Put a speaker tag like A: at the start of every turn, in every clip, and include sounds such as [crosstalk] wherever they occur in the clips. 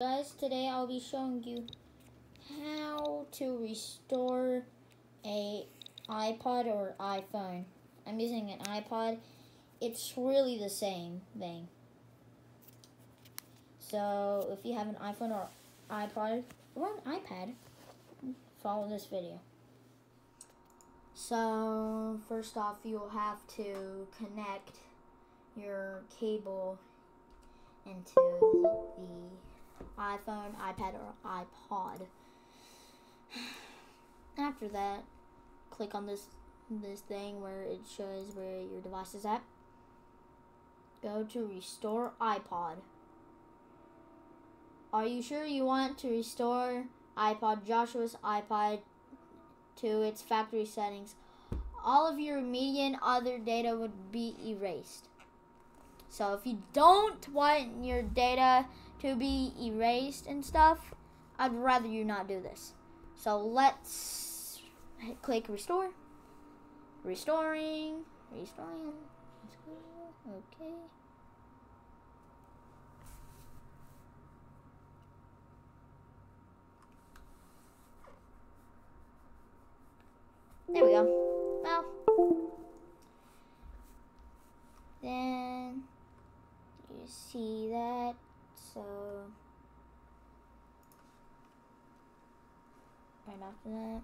A: Guys, today I'll be showing you how to restore a iPod or iPhone. I'm using an iPod. It's really the same thing. So if you have an iPhone or iPod or an iPad, follow this video. So first off, you'll have to connect your cable into the iPhone, iPad, or iPod. [sighs] After that, click on this this thing where it shows where your device is at. Go to restore iPod. Are you sure you want to restore iPod Joshua's iPod to its factory settings? All of your media and other data would be erased. So if you don't want your data to be erased and stuff, I'd rather you not do this. So let's click restore. Restoring, restoring, okay. There we go. Well, then you see that so right after that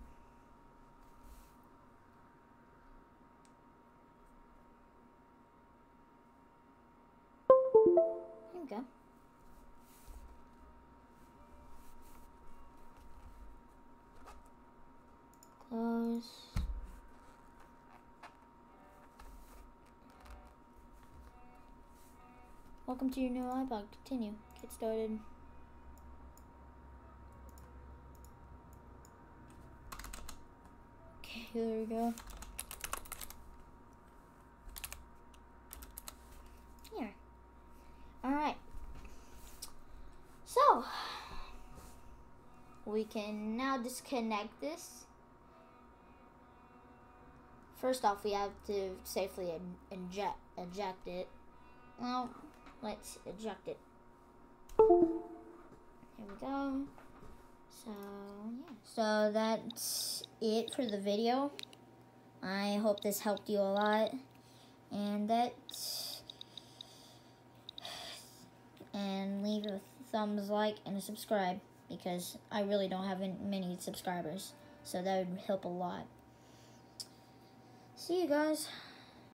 A: there we go close Welcome to your new iPod. Continue. Get started. Okay, here we go. Here. Alright. So, we can now disconnect this. First off, we have to safely inject, eject it. Well, let's eject it. Here we go. So, yeah. So that's it for the video. I hope this helped you a lot. And that and leave a thumbs like and a subscribe because I really don't have many subscribers. So that would help a lot. See you guys.